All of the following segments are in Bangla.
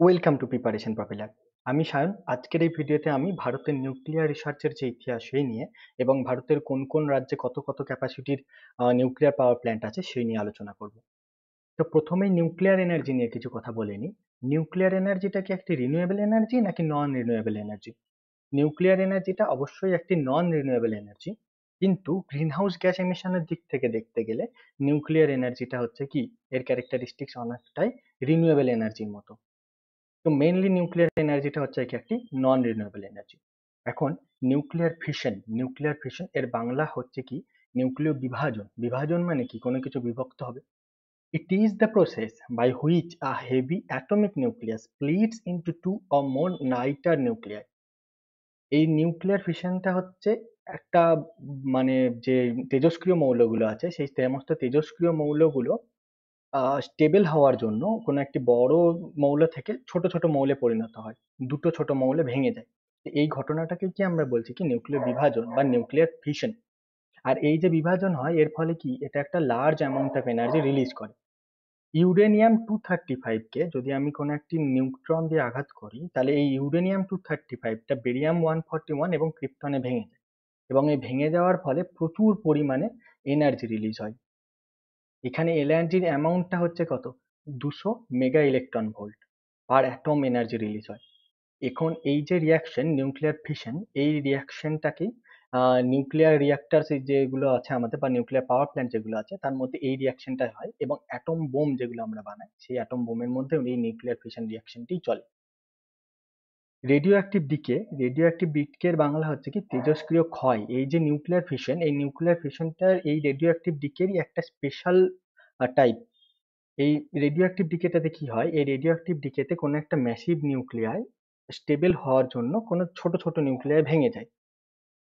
ওয়েলকাম টু প্রিপারেশন পপুলার আমি সায়ন, আজকের এই ভিডিওতে আমি ভারতের নিউক্লিয়ার রিসার্চের যে ইতিহাস সেই নিয়ে এবং ভারতের কোন কোন রাজ্যে কত কত ক্যাপাসিটির নিউক্লিয়ার পাওয়ার প্ল্যান্ট আছে সেই নিয়ে আলোচনা করব। তো প্রথমে নিউক্লিয়ার এনার্জি নিয়ে কিছু কথা বলে নিই। নিউক্লিয়ার এনার্জিটা কি একটি রিনিউয়েবল এনার্জি নাকি নন রিনিউয়েবল এনার্জি নিউক্লিয়ার এনার্জিটা অবশ্যই একটি নন রিনিউয়েবল এনার্জি কিন্তু গ্রিনহাউস গ্যাস এমিশনের দিক থেকে দেখতে গেলে নিউক্লিয়ার এনার্জিটা হচ্ছে কি? এর ক্যারেক্টারিস্টিক্স অনেকটাই রিনিউয়েবল এনার্জির মতো। তো মেইনলি নিউক্লিয়ার এনার্জিটা হচ্ছে কি একটি নন রিনিউয়েবল এনার্জি এখন নিউক্লিয়ার ফিশন নিউক্লিয়ার ফিশন এর বাংলা হচ্ছে কি নিউক্লিয় বিভাজন। বিভাজন মানে কি? কোনো কিছু বিভক্ত হবে। It is the process by which a heavy atomic nucleus splits into two or more lighter nuclear এই নিউক্লিয়ার ফিশনটা হচ্ছে একটা মানে যে তেজস্ক্রিয় মৌলগুলো আছে, সেই সমস্ত তেজস্ক্রিয় মৌলগুলো স্টেবল হওয়ার জন্য কোনো একটি বড় মৌল থেকে ছোট ছোট মৌলে পরিণত হয়। দুটো ছোট মৌলে ভেঙে যায়। এই ঘটনাটাকে কি আমরা বলছি কি নিউক্লিয়ার বিভাজন বা নিউক্লিয়ার ফিশন আর এই যে বিভাজন হয়, এর ফলে কি? এটা একটা large amount of energy release করে। ইউরেনিয়াম টু থার্টি ফাইভকে যদি আমি কোনো একটি নিউট্রন দিয়ে আঘাত করি, তাহলে এই ইউরেনিয়াম টু থার্টি ফাইভটা বেরিয়াম ওয়ান ফর্টি ওয়ান এবং ক্রিপ্টনে ভেঙে যায়। এবং এই ভেঙে যাওয়ার ফলে প্রচুর পরিমাণে এনার্জি রিলিজ হয়। এখানে এনার্জির অ্যামাউন্টটা হচ্ছে কত? দুশো mega electron volt per atom energy release হয়। এখন এই যে রিয়াকশন নিউক্লিয়ার ফিশন এই রিয়াকশনটাকেই নিউক্লিয়ার রিয়াক্টার যেগুলো আছে আমাদের বা নিউক্লিয়ার পাওয়ার প্ল্যান্ট যেগুলো আছে, তার মধ্যে এই রিয়াকশনটা হয় এবং অ্যাটম বোম যেগুলো আমরা বানাই, সেই অ্যাটম বোমের মধ্যে এই নিউক্লিয়ার ফিশন রিয়াকশনটি চলে। Radioactive decay radioactive ডিকের বাংলা হচ্ছে কি তেজস্ক্রিয় ক্ষয়। এই যে নিউক্লিয়ার ফিশন এই নিউক্লিয়ার ফিশনটার এই রেডিও অ্যাক্টিভ ডিকেরই একটা স্পেশাল টাইপ এই রেডিও অ্যাক্টিভ ডিকেটাতে কি হয়? এই রেডিও অ্যাক্টিভ ডিকেতে কোনো একটা ম্যাসিভ নিউক্লিয়ায় স্টেবল হওয়ার জন্য কোনো ছোট ছোট নিউক্লিয়ায় ভেঙে যায়।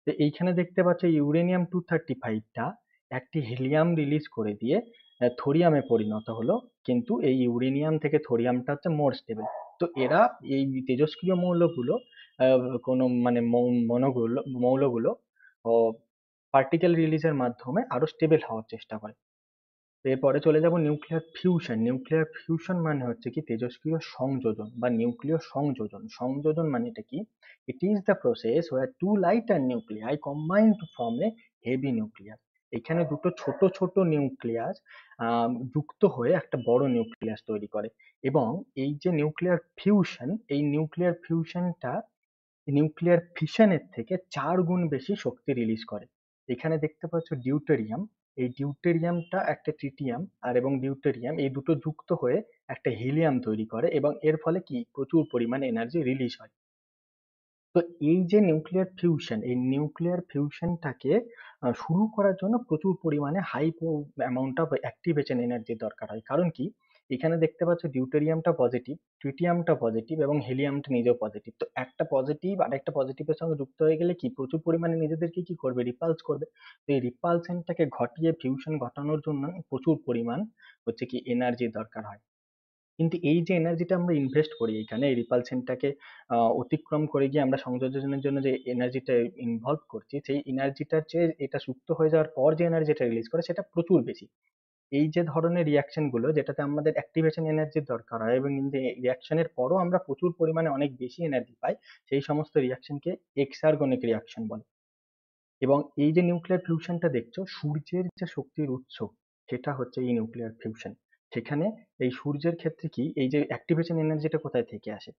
তো এইখানে দেখতে পাচ্ছ ইউরেনিয়াম টু থার্টি ফাইভটা একটি হিলিয়াম রিলিজ করে দিয়ে থোরিয়ামে পরিণত হলো। কিন্তু এই ইউরেনিয়াম থেকে থোরিয়ামটা হচ্ছে মোর স্টেবল তো এরা এই তেজস্ক্রিয় মৌলগুলো কোনো মানে মৌলগুলো মৌলগুলো পার্টিকেল রিলিজের মাধ্যমে আরও স্টেবল হওয়ার চেষ্টা করে। এরপরে চলে যাব নিউক্লিয়ার ফিউশন নিউক্লিয়ার ফিউশন মানে হচ্ছে কি তেজস্ক্রিয় সংযোজন বা নিউক্লিয় সংযোজন। সংযোজন মানে এটা কি? It is the process where two lighter nuclei combine to form a heavy nucleus এখানে দুটো ছোট ছোট নিউক্লিয়াস যুক্ত হয়ে একটা বড় নিউক্লিয়াস তৈরি করে। এবং এই যে নিউক্লিয়ার ফিউশন এই নিউক্লিয়ার ফিউশনটা নিউক্লিয়ার ফিশনের থেকে চার গুণ বেশি শক্তি রিলিজ করে। এখানে দেখতে পাচ্ছ ডিউটেরিয়াম এই ডিউটেরিয়ামটা একটা ট্রিটিয়াম আর এবং ডিউটেরিয়াম এই দুটো যুক্ত হয়ে একটা হিলিয়াম তৈরি করে এবং এর ফলে কি? প্রচুর পরিমাণে এনার্জি রিলিজ হয়। তো এই যে নিউক্লিয়ার ফিউশন এই নিউক্লিয়ার ফিউশনটাকে শুরু করার জন্য প্রচুর পরিমাণে হাই অ্যামাউন্ট অফ অ্যাক্টিভেশন এনার্জির দরকার হয়। কারণ কি? এখানে দেখতে পাচ্ছ ডিউটেরিয়ামটা পজিটিভ ট্রিটিয়ামটা পজিটিভ এবং হিলিয়ামটা নিজেও পজিটিভ তো একটা পজিটিভ আর একটা পজিটিভের সঙ্গে যুক্ত হয়ে গেলে কি প্রচুর পরিমাণে নিজেদেরকে কি করবে? রিপালস করবে। তো এই রিপালশনটাকে ঘটিয়ে ফিউশন ঘটানোর জন্য প্রচুর পরিমাণ হচ্ছে কি এনার্জির দরকার হয়। কিন্তু এই যে এনার্জিটা আমরা ইনভেস্ট করি এখানে, এই রিপালশনটাকে অতিক্রম করে গিয়ে আমরা সংযোজনের জন্য যে এনার্জিটা ইনভলভ করছি, সেই এনার্জিটার চেয়ে এটা সুপ্ত হয়ে যাওয়ার পর যে এনার্জিটা রিলিজ করে, সেটা প্রচুর বেশি। এই যে ধরনের রিয়াকশনগুলো, যেটাতে আমাদের অ্যাক্টিভেশন এনার্জির দরকার হয় এবং কিন্তু রিয়াকশনের পরও আমরা প্রচুর পরিমাণে অনেক বেশি এনার্জি পাই, সেই সমস্ত রিয়াকশনকে এক্সারগনিক রিয়াকশন বলে। এবং এই যে নিউক্লিয়ার ফিউশনটা দেখছ, সূর্যের যে শক্তির উৎস, সেটা হচ্ছে এই নিউক্লিয়ার ফিউশন সেখানে এই সূর্যের ক্ষেত্রে কি, এই যে অ্যাক্টিভেশন এনার্জিটা কোথায় থেকে আসে?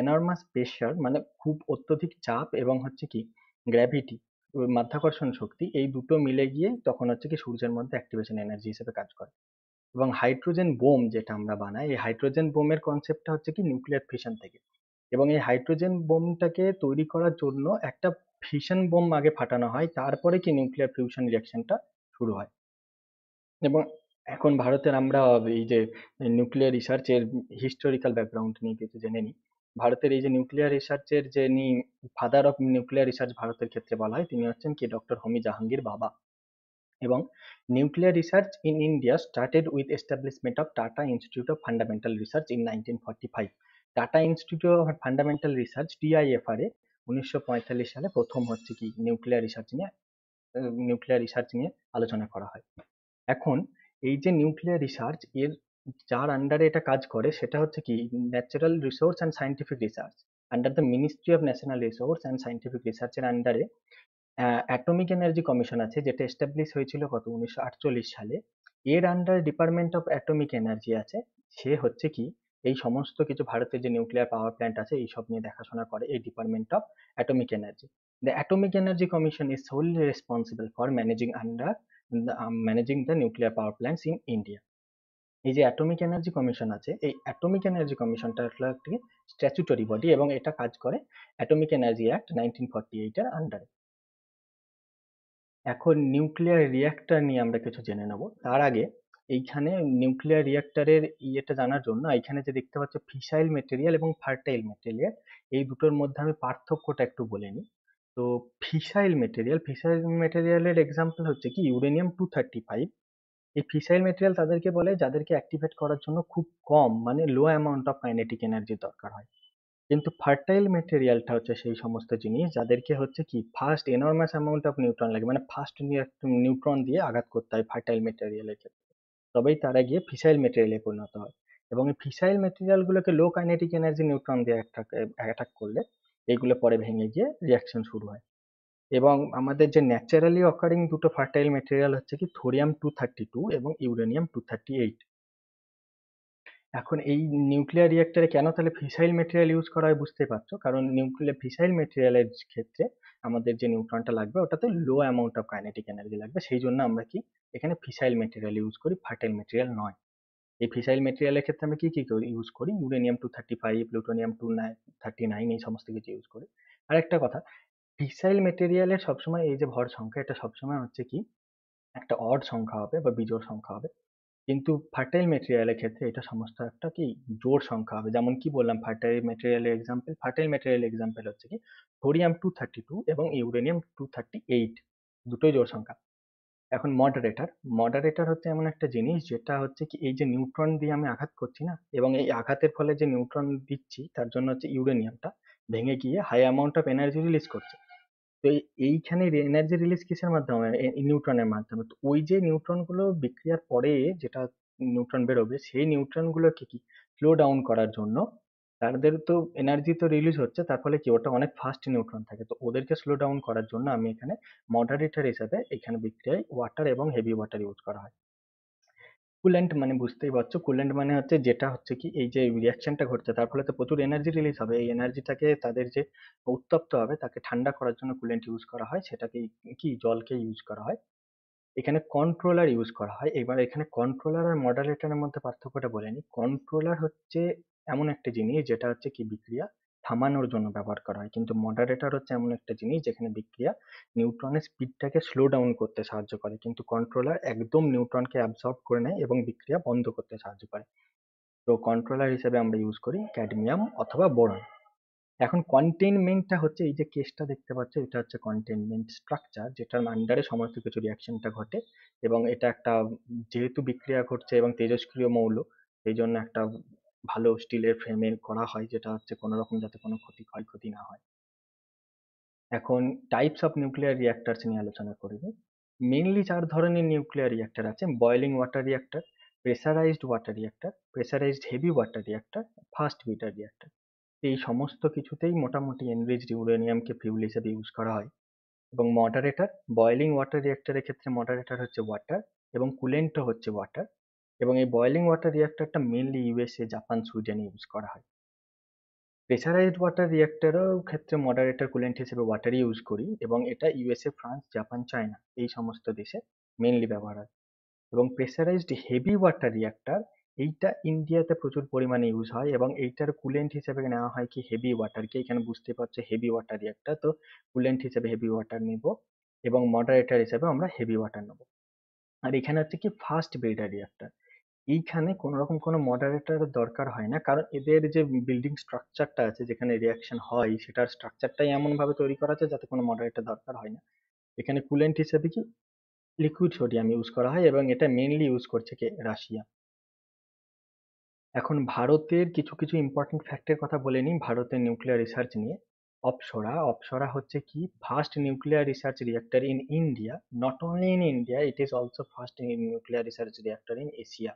এনর্মাস প্রেশার মানে খুব অত্যধিক চাপ এবং হচ্ছে কি গ্র্যাভিটি মাধ্যাকর্ষণ শক্তি এই দুটো মিলে গিয়ে তখন হচ্ছে কি সূর্যের মধ্যে অ্যাক্টিভেশন এনার্জি হিসেবে কাজ করে। এবং হাইড্রোজেন বোম যেটা আমরা বানাই, এই হাইড্রোজেন বোমের কনসেপ্টটা হচ্ছে কি নিউক্লিয়ার ফিশন থেকে। এবং এই হাইড্রোজেন বোমটাকে তৈরি করার জন্য একটা ফিশন বোম আগে ফাটানো হয়, তারপরে কি নিউক্লিয়ার ফিউশন রিয়াকশনটা শুরু হয়। এবং এখন ভারতের আমরা এই যে নিউক্লিয়ার রিসার্চের হিস্টোরিক্যাল ব্যাকগ্রাউন্ড নিয়ে কিছু জেনে নিই। ভারতের এই যে নিউক্লিয়ার রিসার্চের যে ফাদার অফ নিউক্লিয়ার রিসার্চ ভারতের ক্ষেত্রে বলা হয়, তিনি হচ্ছেন কি? ডক্টর হোমি জাহাঙ্গীর বাবা। এবং nuclear research in India started with establishment of Tata Institute of Fundamental Research in nineteen forty five Tata Institute of Fundamental Research TIFR এ উনিশশো পঁয়তাল্লিশ সালে প্রথম হচ্ছে কি? নিউক্লিয়ার রিসার্চ নিয়ে নিউক্লিয়ার রিসার্চ নিয়ে আলোচনা করা হয়। এখন এই যে নিউক্লিয়ার রিসার্চ এর যার আন্ডারে এটা কাজ করে সেটা হচ্ছে কি natural resource and scientific research under the ministry of national resource and scientific রিসার্চের আন্ডারে অ্যাটমিক এনার্জি কমিশন আছে, যেটা এস্টাবলিশ হয়েছিল কত, উনিশশো আটচল্লিশ সালে। এর under department of atomic energy আছে। সে হচ্ছে কি, এই সমস্ত কিছু ভারতের যে নিউক্লিয়ার পাওয়ার প্ল্যান্ট আছে, এই সব নিয়ে দেখাশোনা করে এই department of atomic energy the atomic energy commission is solely responsible for managing under managing the nuclear power plants in India এই যে অ্যাটমিক এনার্জি কমিশন আছে, এই অ্যাটমিক এনার্জি কমিশনটা হলো একটি স্ট্যাচুটরি বডি এবং এটা কাজ করে atomic energy act nineteen forty এইটের আন্ডারে এখন নিউক্লিয়ার রিঅ্যাক্টর নিয়ে আমরা কিছু জেনে নেব। তার আগে এইখানে নিউক্লিয়ার রিঅ্যাক্টরের ইয়েটা জানার জন্য এইখানে যে দেখতে পাচ্ছ ফিসাইল মেটেরিয়াল এবং ফার্টাইল মেটেরিয়াল এই দুটোর মধ্যে আমি পার্থক্যটা একটু বলে নিই। তো ফিসাইল মেটেরিয়াল ফিসাইল মেটেরিয়ালের এক্সাম্পল হচ্ছে কি ইউরেনিয়াম টু থার্টি ফাইভ এই ফিসাইল মেটেরিয়াল তাদেরকে বলে, যাদেরকে অ্যাক্টিভেট করার জন্য খুব কম মানে low amount of kinetic energy দরকার হয়। কিন্তু ফার্টাইল মেটেরিয়ালটা হচ্ছে সেই সমস্ত জিনিস, যাদেরকে হচ্ছে কি first enormous amount of neutron লাগে মানে ফার্স্ট নিউট্রন দিয়ে আঘাত করতে হয় ফার্টাইল মেটেরিয়ালের ক্ষেত্রে। তবেই তারা গিয়ে ফিসাইল মেটেরিয়ালে পরিণত হয়। এবং এই ফিসাইল মেটেরিয়ালগুলোকে লো কাইনেটিক এনার্জি নিউট্রন দিয়ে অ্যাটাক করলে এইগুলো পরে ভেঙে গিয়ে রিয়াকশন শুরু হয়। এবং আমাদের যে ন্যাচারালি অকারিং দুটো ফার্টাইল মেটেরিয়াল হচ্ছে কি থোরিয়াম টু থার্টি টু এবং ইউরেনিয়াম টু থার্টি এইট এখন এই নিউক্লিয়ার রিঅ্যাক্টরে কেন তাহলে ফিসাইল মেটেরিয়াল ইউজ করা হয় বুঝতে পারছ? কারণ নিউক্লিয়ার ফিসাইল মেটেরিয়ালের ক্ষেত্রে আমাদের যে নিউট্রনটা লাগবে ওটাতে low amount of kinetic energy লাগবে। সেই জন্য আমরা কি এখানে ফিসাইল মেটেরিয়াল ইউজ করি ফার্টাইল মেটেরিয়াল নয়। এই ফিসাইল মেটেরিয়ালের ক্ষেত্রে আমরা কি কি ইউজ করি? Uranium two thirty five plutonium two nine thirty nine এই সমস্ত কিছু ইউজ করি। আর একটা কথা ফিসাইল মেটেরিয়ালের সবসময় এই যে ভর সংখ্যা, এটা সবসময় হচ্ছে কি? একটা অড সংখ্যা হবে বা বিজোড় সংখ্যা হবে। কিন্তু ফার্টাইল মেটেরিয়ালের ক্ষেত্রে এটা সমস্ত একটা কি? জোড় সংখ্যা হবে। যেমন কি বললাম ফার্টাইল মেটেরিয়ালের এক্সাম্পল ফার্টাইল মেটেরিয়াল এক্সাম্পল হচ্ছে কি? থোরিয়াম টু থার্টি টু এবং ইউরেনিয়াম টু থার্টি এইট দুটোই জোড় সংখ্যা। এখন মডারেটর মডারেটর হচ্ছে এমন একটা জিনিস যেটা হচ্ছে কি, এই যে নিউট্রন দিয়ে আমি আঘাত করছি না, এবং এই আঘাতের ফলে যে নিউট্রন দিচ্ছি, তার জন্য হচ্ছে ইউরেনিয়ামটা ভেঙে গিয়ে high amount of energy release করছে। তো এইখানে এনার্জি রিলিজ কিসের মাধ্যমে? নিউট্রনের মাধ্যমে। তো ওই যে নিউট্রনগুলো বিক্রিয়ার পরে যেটা নিউট্রন বেরোবে, সেই নিউট্রন গুলোকে কি? স্লো ডাউন করার জন্য তাদের তো এনার্জি তো রিলিজ হচ্ছে, তার ফলে কি? ওটা অনেক ফাস্ট নিউট্রন থাকে। তো ওদেরকে স্লো ডাউন করার জন্য আমি এখানে মডারেটর হিসেবে এখানে বিক্রিয়ায় ওয়াটার এবং হেভি ওয়াটার ইউজ করা হয়। কুলেন্ট মানে বুঝতেই পারছ। কুলেন্ট মানে হচ্ছে যেটা হচ্ছে কি, এই যে রিয়াকশনটা ঘটছে, তার ফলে তো প্রচুর এনার্জি রিলিজ হবে। এই এনার্জিটাকে তাদের যে উত্তপ্ত হবে, তাকে ঠান্ডা করার জন্য কুলেন্ট ইউজ করা হয়। সেটাকে কি, জলকে ইউজ করা হয়। এখানে কন্ট্রোলার ইউজ করা হয়। এবার এখানে কন্ট্রোলার আর মডারেটরের মধ্যে পার্থক্যটা বলে নিই কন্ট্রোলার হচ্ছে এমন একটা জিনিস, যেটা হচ্ছে কি বিক্রিয়া। থামানোর জন্য ব্যবহার করা হয়। কিন্তু মডারেটর হচ্ছে এমন একটা জিনিস যেখানে বিক্রিয়া নিউট্রনের স্পিডটাকে স্লো ডাউন করতে সাহায্য করে। কিন্তু কন্ট্রোলার একদম নিউট্রনকে অ্যাবজর্ব করে নেয় এবং বিক্রিয়া বন্ধ করতে সাহায্য করে। তো কন্ট্রোলার হিসেবে আমরা ইউজ করি ক্যাডমিয়াম অথবা বোরন এখন কন্টেইনমেন্টটা হচ্ছে এই যে কেসটা দেখতে পাচ্ছ, এটা হচ্ছে কন্টেইনমেন্ট স্ট্রাকচার যেটার আন্ডারে সমস্ত কিছু রিয়াকশনটা ঘটে এবং এটা একটা যেহেতু বিক্রিয়া ঘটছে এবং তেজস্ক্রিয় মৌল সেই জন্য একটা ভালো স্টিলের ফ্রেমে করা হয়, যেটা হচ্ছে কোনো রকম যাতে কোনো ক্ষতি, ক্ষয়ক্ষতি না হয়। এখন টাইপস অফ নিউক্লিয়ার রিঅ্যাক্টরস নিয়ে আলোচনা করব মেইনলি চার ধরনের নিউক্লিয়ার রিঅ্যাক্টর আছে boiling water reactor pressurised water reactor pressurised heavy water reactor fast breeder reactor এই সমস্ত কিছুতেই মোটামুটি এনরিচড ইউরেনিয়ামকে ফিউল হিসেবে ইউজ করা হয়। এবং মডারেটর বয়েলিং ওয়াটার রিঅ্যাক্টরের ক্ষেত্রে মডারেটর হচ্ছে ওয়াটার এবং কুলেন্টও হচ্ছে ওয়াটার এবং এই বয়েলিং ওয়াটার রিঅ্যাক্টরটা মেনলি ইউএসএ জাপান সুইডেনে ইউজ করা হয়। প্রেসারাইজড ওয়াটার রিঅ্যাক্টরও ক্ষেত্রে মডারেটর কুলেন্ট হিসেবে ওয়াটারই ইউজ করি এবং এটা ইউএসএ ফ্রান্স জাপান চায়না এই সমস্ত দেশে মেনলি ব্যবহার হয়। এবং প্রেসারাইজড হেভি ওয়াটার রিঅ্যাক্টর এইটা ইন্ডিয়াতে প্রচুর পরিমাণে ইউজ হয় এবং এইটার কুলেন্ট হিসেবে নেওয়া হয় কি হেভি ওয়াটারকে এখানে বুঝতে পারছ হেভি ওয়াটার রিঅ্যাক্টর তো কুলেন্ট হিসেবে হেভি ওয়াটার নিব এবং মডারেটর হিসেবে আমরা হেভি ওয়াটার নেব। আর এখানে হচ্ছে কি ফাস্ট ব্রিডার রিঅ্যাক্টর এইখানে কোনো রকম কোনো মডারেটর দরকার হয় না। কারণ এদের যে বিল্ডিং স্ট্রাকচারটা আছে, যেখানে রিয়াকশন হয়, সেটার স্ট্রাকচারটাই এমন ভাবে তৈরি করা আছে যাতে কোনো মডারেটর দরকার হয় না। এখানে কুলেন্ট হিসেবে কি লিকুইড সোডিয়াম ইউজ করা হয় এবং এটা মেনলি ইউজ করছে কে? রাশিয়া। এখন ভারতের কিছু কিছু ইম্পর্টেন্ট ফ্যাক্টের কথা বলে নিই ভারতের নিউক্লিয়ার রিসার্চ নিয়ে। অপসরা অপসরা হচ্ছে কি first nuclear research reactor in India not only in India it is also first nuclear research reactor in Asia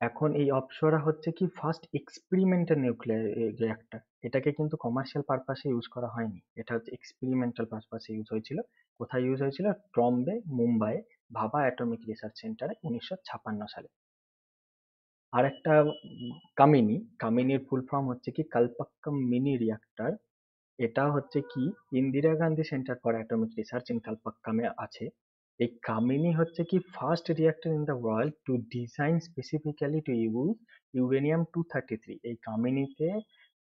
এখন এই অপসরা হচ্ছে কি ফার্স্ট এক্সপেরিমেন্টাল নিউক্লিয়ার রিঅ্যাক্টর এটাকে কিন্তু কমার্শিয়াল পারপাসে ইউজ করা হয়নি। এটা হচ্ছে এক্সপেরিমেন্টাল পারপাসে ইউজ হয়েছিল। কোথায় ইউজ হয়েছিল? ট্রম্বে মুম্বাই ভাবা অ্যাটমিক রিসার্চ সেন্টারে উনিশশো সালে। আর একটা কামিনী কামিনীর ফুল ফর্ম হচ্ছে কি কালপাক্কাম মিনি রিঅ্যাক্টর এটা হচ্ছে কি Indira Gandhi Centre for Atomic Research in কালপাক্কামে আছে। এই কামিনী হচ্ছে কি first reactor in the world to design specifically to use uranium two thirty three এই কামিনীতে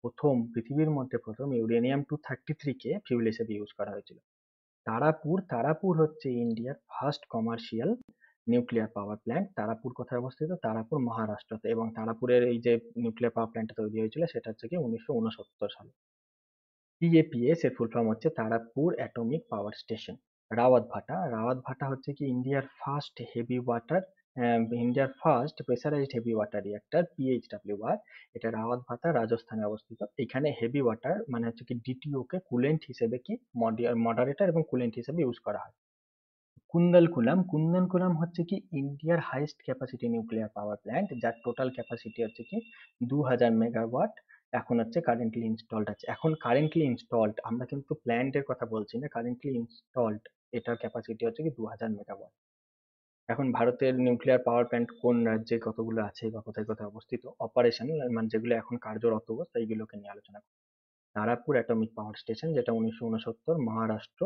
প্রথম, পৃথিবীর মধ্যে প্রথম ইউরেনিয়াম টু থার্টি থ্রিকে ফিউল হিসেবে ইউজ করা হয়েছিল। তারাপুর তারাপুর হচ্ছে ইন্ডিয়ার first commercial nuclear power plant Tarapur কোথায় অবস্থিত? তারাপুর মহারাষ্ট্রতে। এবং তারাপুরের এই যে নিউক্লিয়ার পাওয়ার প্ল্যান্টটা তৈরি হয়েছিল, সেটা হচ্ছে কি উনিশশো উনসত্তর সালে। টিএপিএস এর ফুল ফর্ম হচ্ছে Tarapur atomic power station Rawatbhata. Rawatbhata হচ্ছে কি ইন্ডিয়ার ফার্স্ট হেভি ওয়াটার ইন্ডিয়ার first pressurized heavy water reactor PHWR এটা রাওয়াত ভাটা রাজস্থানে অবস্থিত। এখানে হেভি ওয়াটার মানে হচ্ছে কি ডিটিও কে কুলেন্ট হিসেবে কি মডারেটর এবং কুলেন্ট হিসেবে ইউজ করা হয়। কুন্দলকুলাম কুন্দনকুলাম হচ্ছে কি ইন্ডিয়ার highest capacity nuclear power plant যার টোটাল ক্যাপাসিটি হচ্ছে কি দু হাজার মেগাওয়াট এখন হচ্ছে কারেন্টলি ইনস্টলড আছে। এখন কারেন্টলি ইনস্টলড আমরা কিন্তু প্ল্যান্টের কথা বলছি না কারেন্টলি ইনস্টলড এটার ক্যাপাসিটি হচ্ছে কি দু হাজার এখন ভারতের নিউক্লিয়ার পাওয়ার প্ল্যান্ট কোন রাজ্যে কতগুলো আছে বা কোথায় কোথায় অবস্থিত? অপারেশন মানে যেগুলো এখন কার্যরত সেইগুলোকে নিয়ে আলোচনা করি তারাপুর অ্যাটমিক পাওয়ার স্টেশন যেটা উনিশশো উনসত্তর মহারাষ্ট্র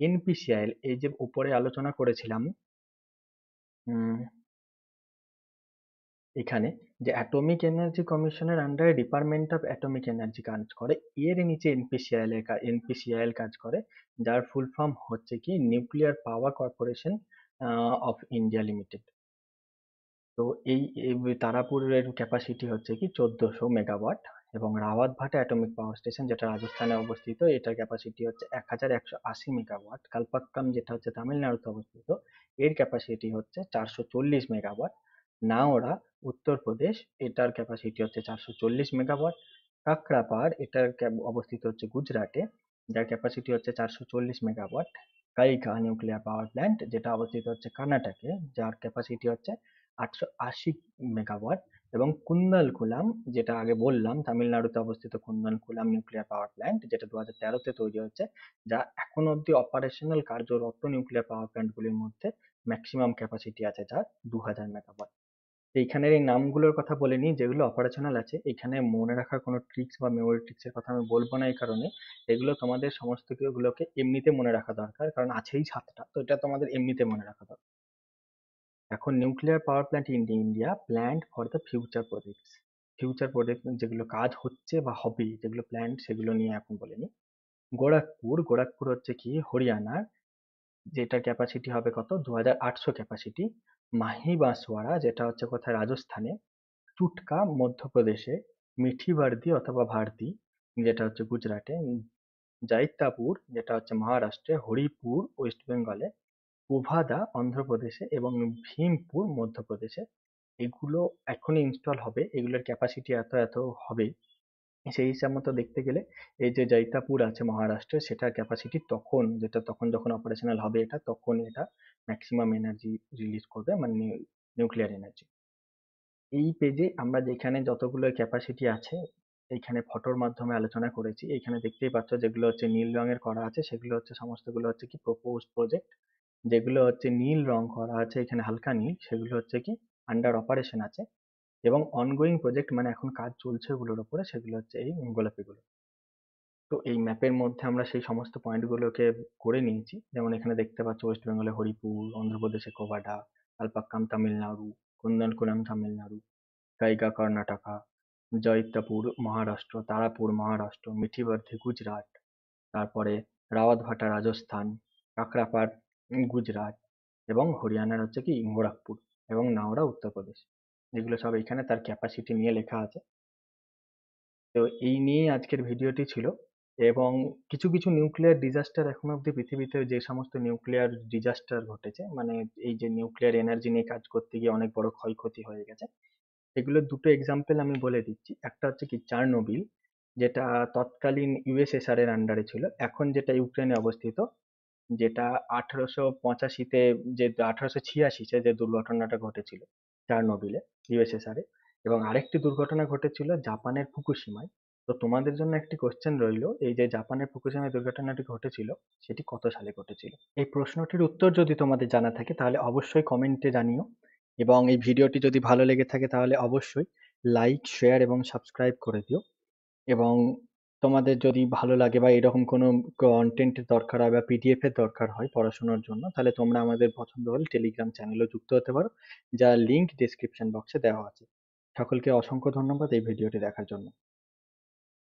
এনপিসিআইএল এই যে উপরে আলোচনা করেছিলাম উম, এখানে যে অ্যাটমিক এনার্জি কমিশনের আন্ডারে ডিপার্টমেন্ট অফ অ্যাটমিক এনার্জি কাজ করে। এর নিচে এনপিসিআইএল এর এনপিসিআইএল কাজ করে, যার ফুল ফর্ম হচ্ছে কি nuclear power corporation of India limited তো এই এই তারাপুরের ক্যাপাসিটি হচ্ছে কি চোদ্দশো মেগাওয়াট এবং রাওয়াত ভাটা অ্যাটমিক পাওয়ার স্টেশন যেটা রাজস্থানে অবস্থিত, এটার ক্যাপাসিটি হচ্ছে এক হাজার একশো আশি মেগাওয়াট কালপাক্কাম যেটা হচ্ছে তামিলনাড়ুতে অবস্থিত, এর ক্যাপাসিটি হচ্ছে চারশো চল্লিশ মেগাওয়াট নাওড়া উত্তরপ্রদেশ এটার ক্যাপাসিটি হচ্ছে চারশো চল্লিশ মেগাওয়াট কাকরাপাড় এটার অবস্থিত হচ্ছে গুজরাটে, যার ক্যাপাসিটি হচ্ছে চারশো চল্লিশ megawatt Kaiga nuclear power plant যেটা অবস্থিত হচ্ছে কর্ণাটকে যার ক্যাপাসিটি হচ্ছে আটশো আশি মেগাওয়াট এবং কুন্দলকুলাম, যেটা আগে বললাম, তামিলনাড়ুতে অবস্থিত কুন্দলকুলাম নিউক্লিয়ার পাওয়ার প্ল্যান্ট যেটা দু হাজার তেরোতে তৈরি হচ্ছে যা এখন অব্দি অপারেশনাল কার্যরত নিউক্লিয়ার পাওয়ার প্ল্যান্টগুলির মধ্যে ম্যাক্সিমাম ক্যাপাসিটি আছে যার দু হাজার মেগাওয়াট এইখানের এই নামগুলোর কথা বলে নিই, যেগুলো অপারেশনাল আছে। এখানে মনে রাখার কোনো ট্রিক্স বা মেমোরি ট্রিক্সের কথা আমি বলব না এই কারণে। এগুলো তোমাদের সমস্ত কিছুগুলোকে এমনিতে মনে রাখা দরকার, কারণ আছেই সাতটা তো এটা তোমাদের এমনিতে মনে রাখা দরকার। এখন nuclear power plant in India plant for the future projects future project যেগুলো কাজ হচ্ছে বা হবে, যেগুলো প্ল্যান্ট সেগুলো নিয়ে এখন বলে নিই। গোরখপুর গোরখপুর হচ্ছে কি? হরিয়ানার, যেটার ক্যাপাসিটি হবে কত? দু হাজার আটশো ক্যাপাসিটি মাহি বাঁশওয়ারা যেটা হচ্ছে কোথায়? রাজস্থানে। চুটকা মধ্যপ্রদেশে। মিঠি বার্দি অথবা ভারতী, যেটা হচ্ছে গুজরাটে। জাইতাপুর যেটা হচ্ছে মহারাষ্ট্রে। হরিপুর, ওয়েস্ট বেঙ্গলে। কুভাদা অন্ধ্রপ্রদেশে। এবং ভীমপুর, মধ্যপ্রদেশে। এগুলো এখনই ইনস্টল হবে। এগুলোর ক্যাপাসিটি এত এত হবে। সেই হিসাব মতো দেখতে গেলে এই যে জৈতাপুর আছে মহারাষ্ট্রে, সেটার ক্যাপাসিটি তখন, যেটা তখন যখন অপারেশনাল হবে এটা, তখন এটা ম্যাক্সিমাম এনার্জি রিলিজ করবে মানে নিউক্লিয়ার এনার্জি এই পেজে আমরা যেখানে যতগুলো ক্যাপাসিটি আছে, এইখানে ফটোর মাধ্যমে আলোচনা করেছি এখানে দেখতেই পাচ্ছ যেগুলো হচ্ছে নীল রঙের করা আছে, সেগুলো হচ্ছে সমস্তগুলো হচ্ছে কি প্রপোজড প্রজেক্ট যেগুলো হচ্ছে নীল রং করা আছে, এখানে হালকা নীল, সেগুলো হচ্ছে কি আন্ডার অপারেশন আছে। এবং অনগোয়িং প্রজেক্ট মানে এখন কাজ চলছে ওগুলোর উপরে, সেগুলো হচ্ছে এই গোলাপিগুলো। তো এই ম্যাপের মধ্যে আমরা সেই সমস্ত পয়েন্টগুলোকে করে নিয়েছি। যেমন এখানে দেখতে পাচ্ছ ওয়েস্ট বেঙ্গলে হরিপুর, অন্ধ্রপ্রদেশে কোভাডা আলপাক্কাম তামিলনাড়ু কুন্দনকুলাম তামিলনাড়ু, গাইগা কর্ণাটকা জয়িতাপুর মহারাষ্ট্র, তারাপুর মহারাষ্ট্র মিঠিবর্ধি গুজরাট, তারপরে রাওয়াতভাটা রাজস্থান কাকরাপাড় গুজরাট এবং হরিয়ানার হচ্ছে কি গোরখপুর এবং নাওড়া উত্তরপ্রদেশ। এগুলো সব এখানে তার ক্যাপাসিটি নিয়ে লেখা আছে। তো এই নিয়েই আজকের ভিডিওটি ছিল এবং কিছু কিছু নিউক্লিয়ার ডিজাস্টার এখন অব্দি পৃথিবীতে যে সমস্ত নিউক্লিয়ার ডিজাস্টার ঘটেছে মানে এই যে নিউক্লিয়ার এনার্জি নিয়ে কাজ করতে গিয়ে অনেক বড় ক্ষয়ক্ষতি হয়ে গেছে, এগুলো দুটো এক্সাম্পল আমি বলে দিচ্ছি। একটা হচ্ছে কি চার্নোবিল, যেটা তৎকালীন ইউএসএসআর এর আন্ডারে ছিল, এখন যেটা ইউক্রেনে অবস্থিত, যেটা আঠারোশো পঁচাশিতে, যে আঠারোশো ছিয়াশিতে যে দুর্ঘটনাটা ঘটেছিল। চারনোবিলে ইউএসএসআর এ এবং আরেকটি দুর্ঘটনা ঘটেছিল জাপানের ফুকুশিমায়। তো তোমাদের জন্য একটি কোশ্চেন রইল, এই যে জাপানের ফুকুশিমায় দুর্ঘটনাটি ঘটেছিল, সেটি কত সালে ঘটেছিল? এই প্রশ্নটির উত্তর যদি তোমাদের জানা থাকে, তাহলে অবশ্যই কমেন্টে জানিও। এবং এই ভিডিওটি যদি ভালো লেগে থাকে, তাহলে অবশ্যই লাইক শেয়ার এবং সাবস্ক্রাইব করে দিও। এবং তোমাদের যদি ভালো লাগে বা এরকম কোনো কন্টেন্টের দরকার হয় বা পিডিএফ এর দরকার হয় পড়াশোনার জন্য, তাহলে তোমরা আমাদের পছন্দ হলে টেলিগ্রাম চ্যানেলে যুক্ত হতে পারো, যার লিংক ডিসক্রিপশন বক্সে দেওয়া আছে। সকলকে অসংখ্য ধন্যবাদ এই ভিডিওটি দেখার জন্য।